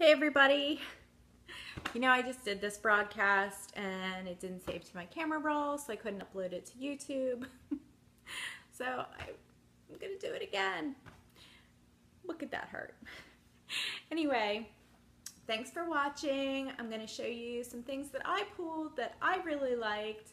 Hey everybody! You know, I just did this broadcast and it didn't save to my camera roll, so I couldn't upload it to YouTube. so I'm gonna do it again. Look at that hurt. Anyway, thanks for watching. I'm gonna show you some things that I pulled that I really liked.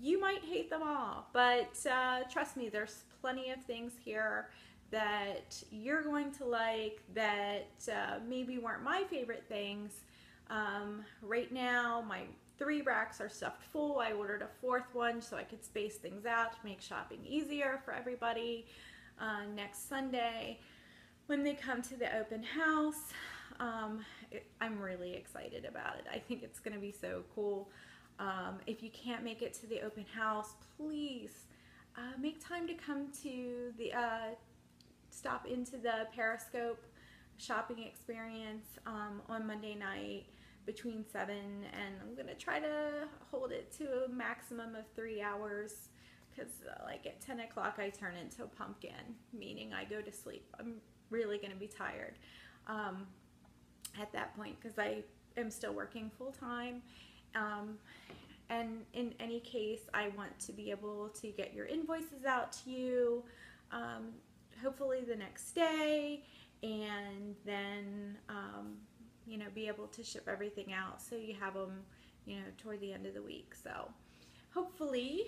You might hate them all, but uh, trust me, there's plenty of things here that you're going to like that uh, maybe weren't my favorite things. Um, right now, my three racks are stuffed full. I ordered a fourth one so I could space things out make shopping easier for everybody. Uh, next Sunday, when they come to the open house, um, it, I'm really excited about it. I think it's going to be so cool. Um, if you can't make it to the open house, please uh, make time to come to the uh, stop into the Periscope shopping experience um, on Monday night between 7 and I'm going to try to hold it to a maximum of three hours because uh, like at 10 o'clock I turn into a pumpkin, meaning I go to sleep. I'm really going to be tired um, at that point because I am still working full time. Um, and in any case, I want to be able to get your invoices out to you. Um, hopefully the next day and then um, you know be able to ship everything out so you have them you know toward the end of the week. So hopefully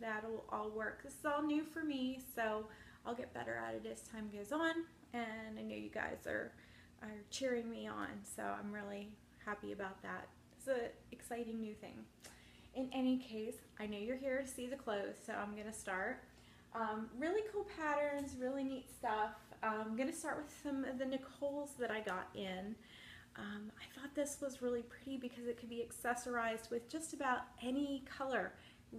that'll all work. This is all new for me so I'll get better at it as time goes on and I know you guys are are cheering me on so I'm really happy about that. It's an exciting new thing. In any case I know you're here to see the clothes so I'm gonna start um, really cool patterns, really neat stuff. Um, I'm going to start with some of the Nicole's that I got in. Um, I thought this was really pretty because it could be accessorized with just about any color.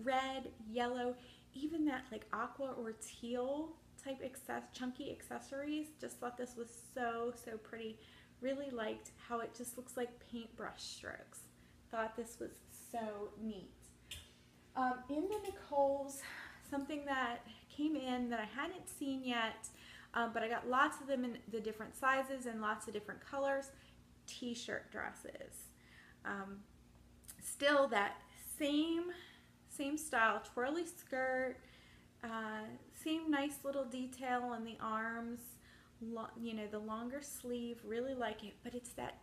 Red, yellow, even that like aqua or teal type access chunky accessories. Just thought this was so, so pretty. Really liked how it just looks like paintbrush strokes. Thought this was so neat. Um, in the Nicole's, something that came in that I hadn't seen yet, um, but I got lots of them in the different sizes and lots of different colors, t-shirt dresses. Um, still that same, same style, twirly skirt, uh, same nice little detail on the arms, you know, the longer sleeve, really like it, but it's that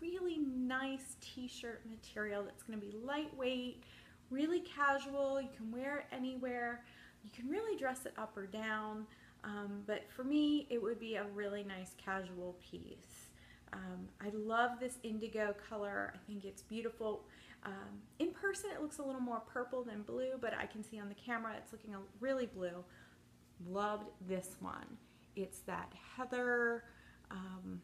really nice t-shirt material that's going to be lightweight, really casual, you can wear it anywhere. You can really dress it up or down, um, but for me, it would be a really nice casual piece. Um, I love this indigo color. I think it's beautiful. Um, in person, it looks a little more purple than blue, but I can see on the camera it's looking really blue. Loved this one. It's that heather, um,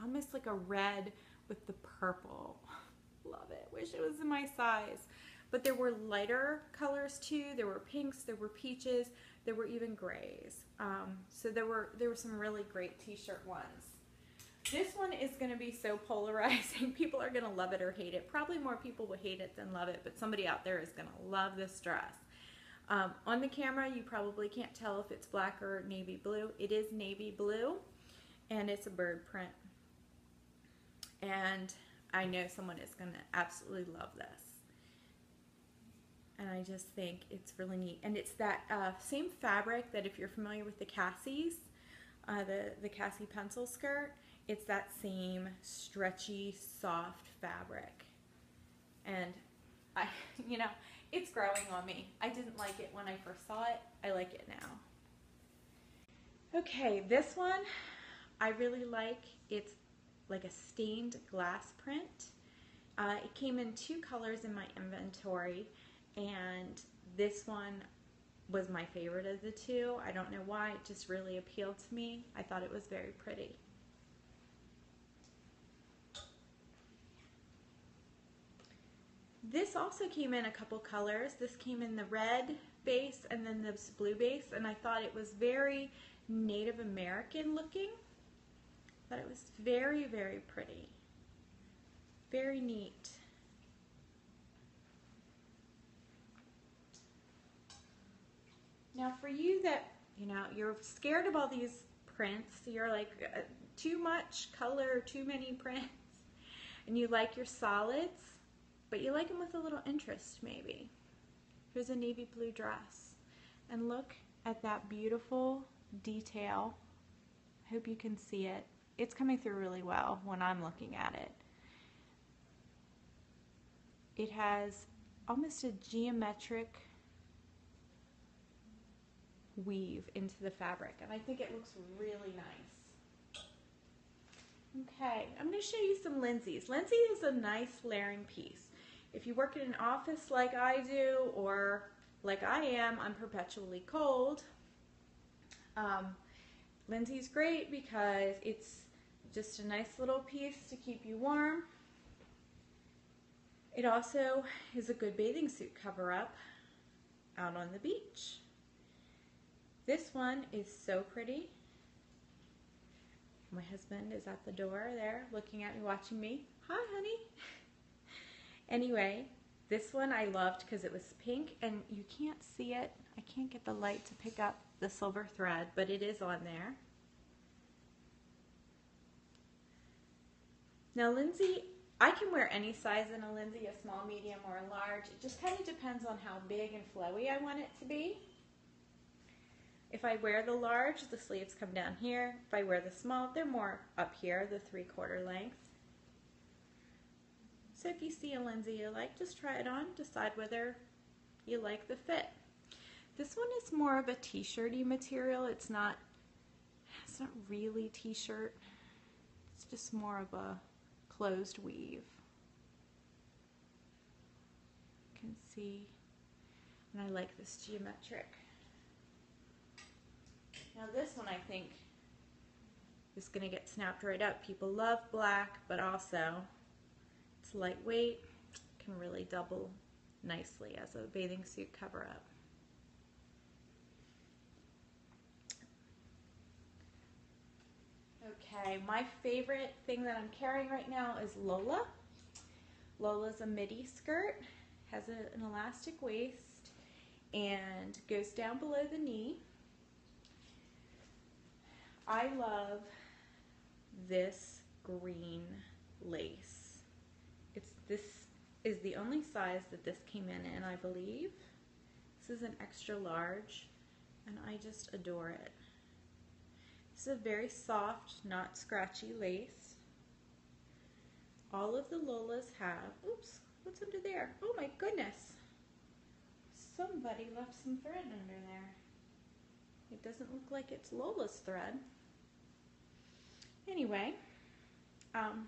almost like a red with the purple. Love it. Wish it was in my size. But there were lighter colors too. There were pinks, there were peaches, there were even grays. Um, so there were there were some really great t-shirt ones. This one is going to be so polarizing. People are going to love it or hate it. Probably more people will hate it than love it, but somebody out there is going to love this dress. Um, on the camera, you probably can't tell if it's black or navy blue. It is navy blue, and it's a bird print. And I know someone is going to absolutely love this and I just think it's really neat. And it's that uh, same fabric that if you're familiar with the Cassie's, uh, the, the Cassie pencil skirt, it's that same stretchy, soft fabric. And I, you know, it's growing on me. I didn't like it when I first saw it. I like it now. Okay, this one I really like. It's like a stained glass print. Uh, it came in two colors in my inventory and this one was my favorite of the two. I don't know why, it just really appealed to me. I thought it was very pretty. This also came in a couple colors. This came in the red base and then this blue base, and I thought it was very Native American looking. But it was very, very pretty. Very neat. Now for you that, you know, you're scared of all these prints, you're like uh, too much color, too many prints, and you like your solids, but you like them with a little interest maybe. Here's a navy blue dress. And look at that beautiful detail. I hope you can see it. It's coming through really well when I'm looking at it. It has almost a geometric weave into the fabric and I think it looks really nice. Okay, I'm going to show you some Lindsay's. Lindsay is a nice layering piece. If you work in an office like I do or like I am, I'm perpetually cold. Um, Lindsay's great because it's just a nice little piece to keep you warm. It also is a good bathing suit cover up out on the beach. This one is so pretty. My husband is at the door there looking at me, watching me. Hi, honey. anyway, this one I loved because it was pink and you can't see it. I can't get the light to pick up the silver thread, but it is on there. Now, Lindsay, I can wear any size in a Lindsay, a small, medium, or a large. It just kind of depends on how big and flowy I want it to be. If I wear the large, the sleeves come down here. If I wear the small, they're more up here, the three quarter length. So if you see a Lindsay you like, just try it on, decide whether you like the fit. This one is more of a t-shirty material. It's not, it's not really t-shirt. It's just more of a closed weave. You can see, and I like this geometric. Now this one I think is going to get snapped right up. People love black, but also it's lightweight, can really double nicely as a bathing suit cover up. Okay, my favorite thing that I'm carrying right now is Lola. Lola's a midi skirt, has a, an elastic waist, and goes down below the knee. I love this green lace. It's this is the only size that this came in in, I believe. This is an extra large, and I just adore it. This is a very soft, not scratchy lace. All of the Lolas have, oops, what's under there? Oh my goodness. Somebody left some thread under there. It doesn't look like it's Lola's thread. Anyway, um,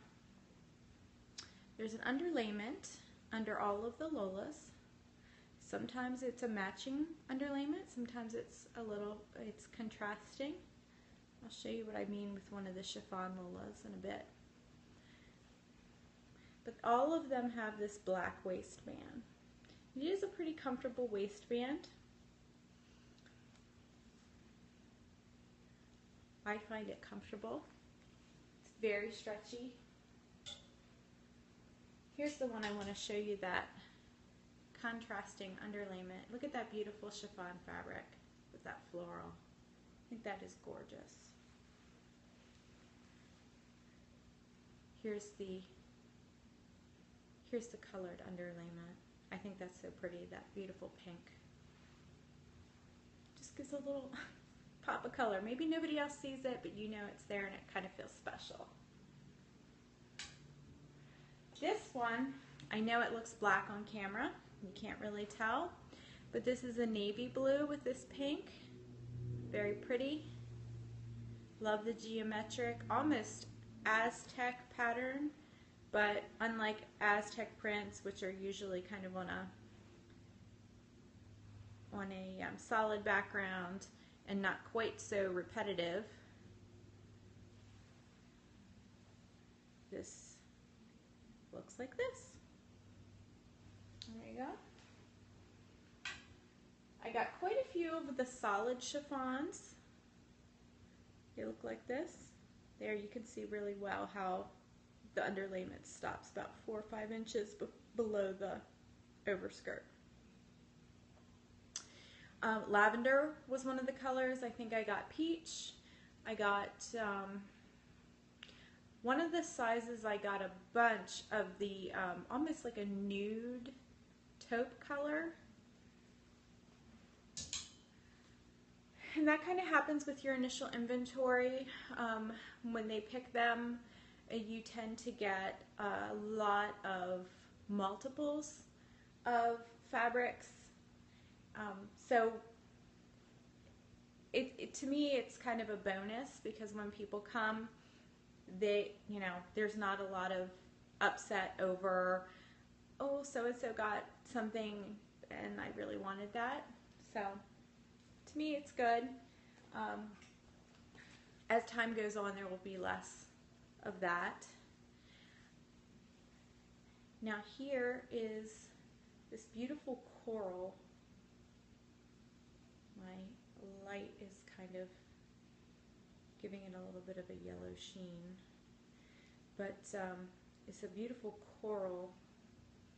there's an underlayment under all of the Lolas. Sometimes it's a matching underlayment, sometimes it's a little, it's contrasting. I'll show you what I mean with one of the chiffon Lolas in a bit. But all of them have this black waistband. It is a pretty comfortable waistband. I find it comfortable. It's very stretchy. Here's the one I want to show you that contrasting underlayment. Look at that beautiful chiffon fabric with that floral. I think that is gorgeous. Here's the here's the colored underlayment. I think that's so pretty, that beautiful pink. Just gives a little pop of color. Maybe nobody else sees it, but you know it's there and it kind of feels special. This one, I know it looks black on camera. You can't really tell, but this is a navy blue with this pink. Very pretty. Love the geometric, almost Aztec pattern, but unlike Aztec prints, which are usually kind of on a on a um, solid background and not quite so repetitive, this looks like this. There you go. I got quite a few of the solid chiffons. They look like this. There you can see really well how the underlayment stops about four or five inches below the overskirt. Um, lavender was one of the colors. I think I got peach. I got um, one of the sizes. I got a bunch of the um, almost like a nude taupe color. And that kind of happens with your initial inventory. Um, when they pick them, uh, you tend to get a lot of multiples of fabrics. Um, so it, it, to me, it's kind of a bonus because when people come, they, you know, there's not a lot of upset over, oh, so and so got something and I really wanted that. So to me, it's good. Um, as time goes on, there will be less of that. Now here is this beautiful coral. My light is kind of giving it a little bit of a yellow sheen. But um, it's a beautiful coral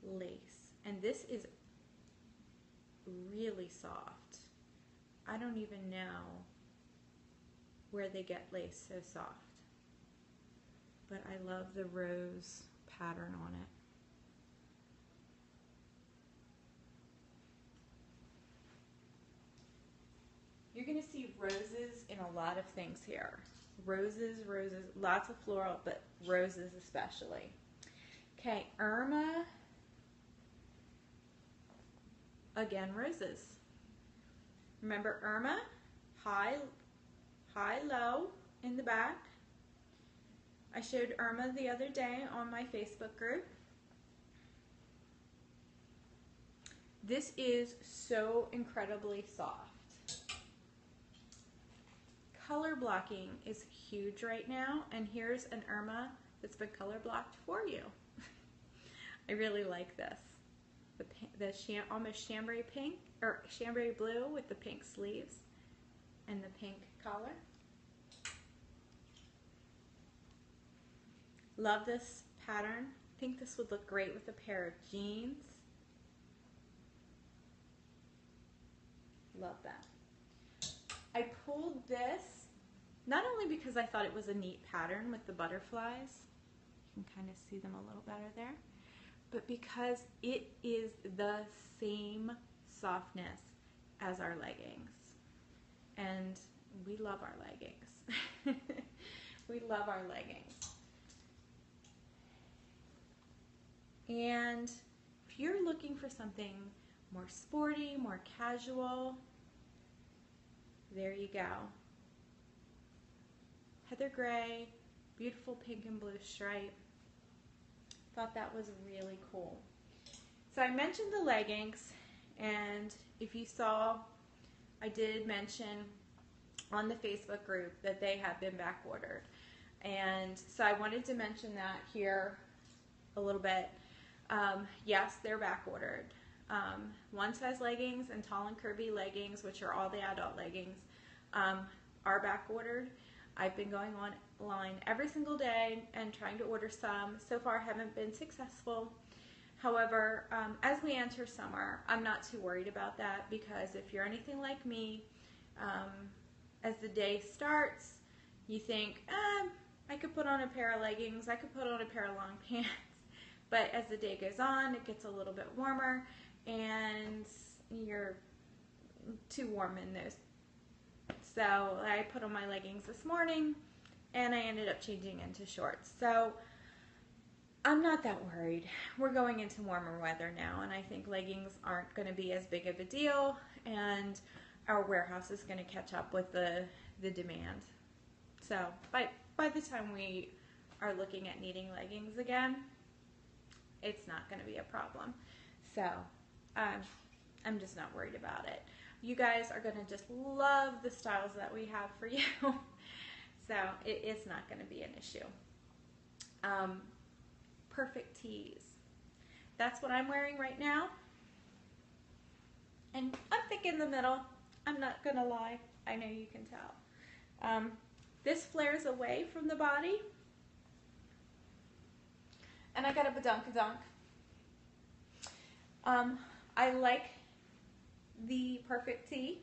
lace. And this is really soft. I don't even know where they get lace so soft. But I love the rose pattern on it. Going to see roses in a lot of things here. Roses, roses, lots of floral, but roses especially. Okay, Irma. Again, roses. Remember Irma? High, high, low in the back. I showed Irma the other day on my Facebook group. This is so incredibly soft color blocking is huge right now, and here's an Irma that's been color blocked for you. I really like this. The, the almost chambray pink, or chambray blue with the pink sleeves and the pink collar. Love this pattern. think this would look great with a pair of jeans. Love that. I pulled this not only because I thought it was a neat pattern with the butterflies, you can kind of see them a little better there, but because it is the same softness as our leggings. And we love our leggings. we love our leggings. And if you're looking for something more sporty, more casual, there you go. Heather Gray, beautiful pink and blue stripe. Thought that was really cool. So I mentioned the leggings, and if you saw, I did mention on the Facebook group that they have been back ordered. And so I wanted to mention that here a little bit. Um, yes, they're back ordered. Um, one size leggings and tall and curvy leggings, which are all the adult leggings, um, are back ordered. I've been going online every single day and trying to order some. So far, haven't been successful. However, um, as we enter summer, I'm not too worried about that because if you're anything like me, um, as the day starts, you think, eh, I could put on a pair of leggings, I could put on a pair of long pants. But as the day goes on, it gets a little bit warmer and you're too warm in those so I put on my leggings this morning and I ended up changing into shorts. So I'm not that worried. We're going into warmer weather now and I think leggings aren't going to be as big of a deal and our warehouse is going to catch up with the, the demand. So by, by the time we are looking at needing leggings again, it's not going to be a problem. So um, I'm just not worried about it you guys are going to just love the styles that we have for you. so it is not going to be an issue. Um, perfect tees. That's what I'm wearing right now. And I'm thick in the middle. I'm not going to lie. I know you can tell. Um, this flares away from the body. And I got a badunkadunk. Um, I like the perfect tee.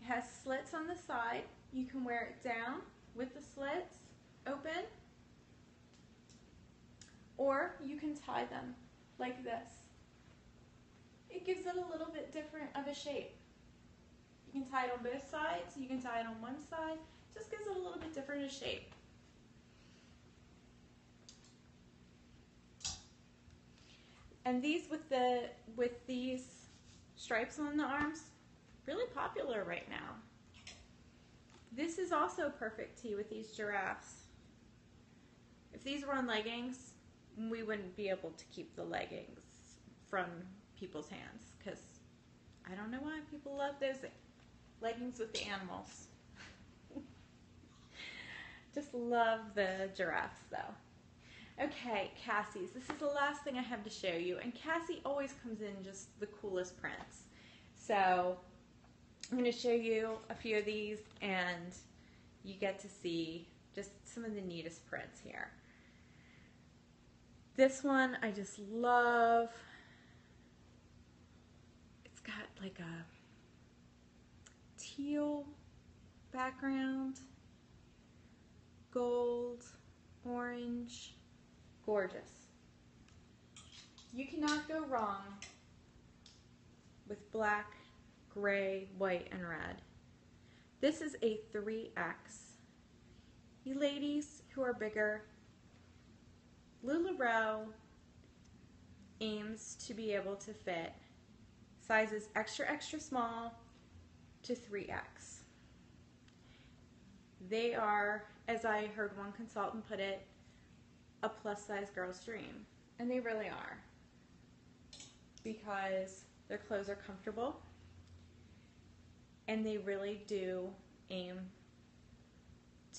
It has slits on the side. You can wear it down with the slits open, or you can tie them like this. It gives it a little bit different of a shape. You can tie it on both sides, you can tie it on one side, just gives it a little bit different of shape. And these with the with these stripes on the arms, really popular right now. This is also perfect tee with these giraffes. If these were on leggings, we wouldn't be able to keep the leggings from people's hands because I don't know why people love those leggings with the animals. Just love the giraffes though. Okay, Cassie's. This is the last thing I have to show you. And Cassie always comes in just the coolest prints. So I'm going to show you a few of these and you get to see just some of the neatest prints here. This one I just love. It's got like a teal background, gold, orange, gorgeous. You cannot go wrong with black, gray, white, and red. This is a 3X. You ladies who are bigger, LuLaRoe aims to be able to fit sizes extra, extra small to 3X. They are, as I heard one consultant put it, a plus size girl's dream. And they really are. Because their clothes are comfortable and they really do aim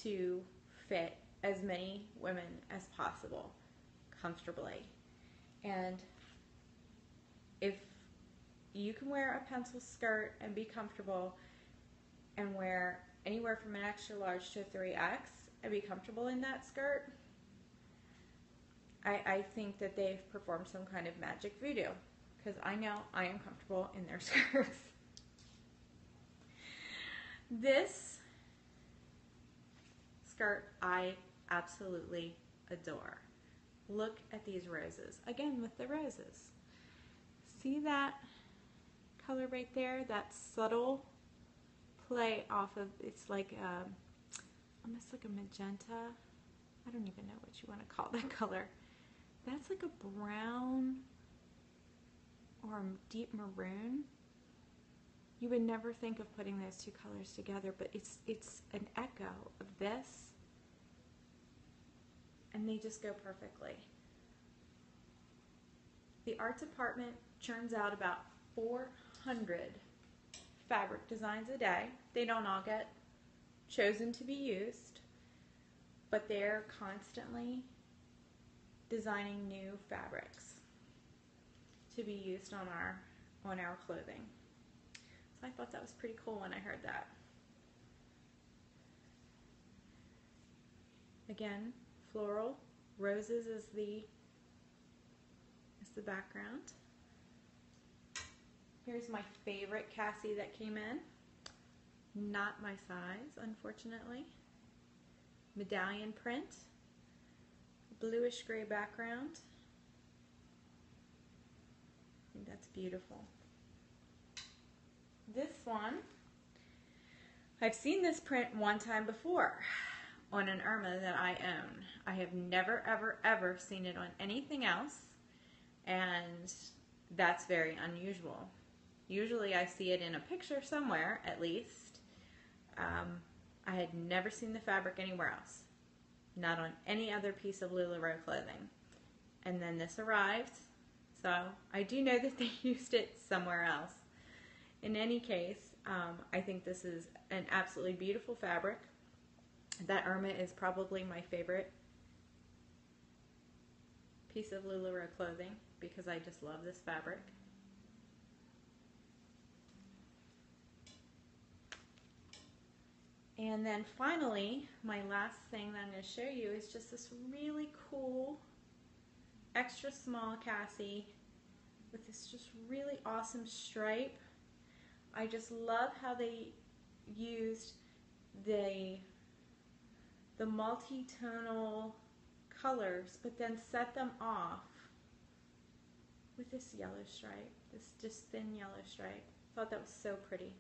to fit as many women as possible comfortably. And if you can wear a pencil skirt and be comfortable and wear anywhere from an extra large to a 3X and be comfortable in that skirt, I, I think that they've performed some kind of magic voodoo because I know I am comfortable in their skirts. this skirt I absolutely adore. Look at these roses. Again, with the roses. See that color right there? That subtle play off of, it's like a, um, almost like a magenta. I don't even know what you want to call that color. That's like a brown or a deep maroon. You would never think of putting those two colors together, but it's it's an echo of this and they just go perfectly. The art department churns out about 400 fabric designs a day. They don't all get chosen to be used, but they're constantly designing new fabrics to be used on our on our clothing. So I thought that was pretty cool when I heard that. Again, floral. Roses is the is the background. Here's my favorite Cassie that came in. Not my size, unfortunately. Medallion print. Bluish gray background. I think that's beautiful. This one, I've seen this print one time before on an Irma that I own. I have never, ever, ever seen it on anything else, and that's very unusual. Usually I see it in a picture somewhere, at least. Um, I had never seen the fabric anywhere else, not on any other piece of LuLaRoe clothing. And then this arrived, so I do know that they used it somewhere else. In any case, um, I think this is an absolutely beautiful fabric. That Irma is probably my favorite piece of LuLaRoe clothing because I just love this fabric. And then finally, my last thing that I'm going to show you is just this really cool extra small Cassie with this just really awesome stripe. I just love how they used the the multi-tonal colors, but then set them off with this yellow stripe, this just thin yellow stripe. I Thought that was so pretty.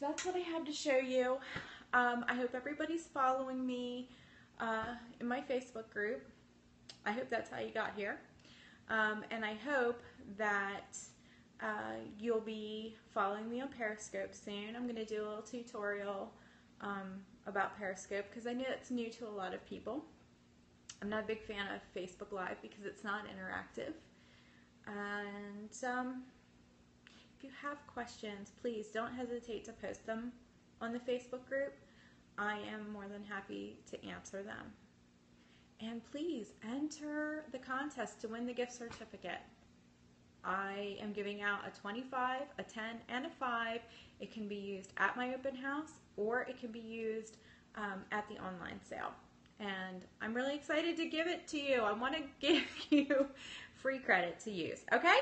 So that's what I have to show you. Um, I hope everybody's following me uh, in my Facebook group. I hope that's how you got here. Um, and I hope that uh, you'll be following me on Periscope soon. I'm going to do a little tutorial um, about Periscope because I know it's new to a lot of people. I'm not a big fan of Facebook Live because it's not interactive. And um, have questions, please don't hesitate to post them on the Facebook group. I am more than happy to answer them. And please enter the contest to win the gift certificate. I am giving out a 25, a 10, and a 5. It can be used at my open house or it can be used um, at the online sale. And I'm really excited to give it to you. I want to give you free credit to use, okay?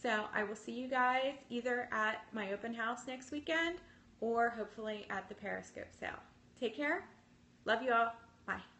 So I will see you guys either at my open house next weekend or hopefully at the Periscope sale. Take care. Love you all. Bye.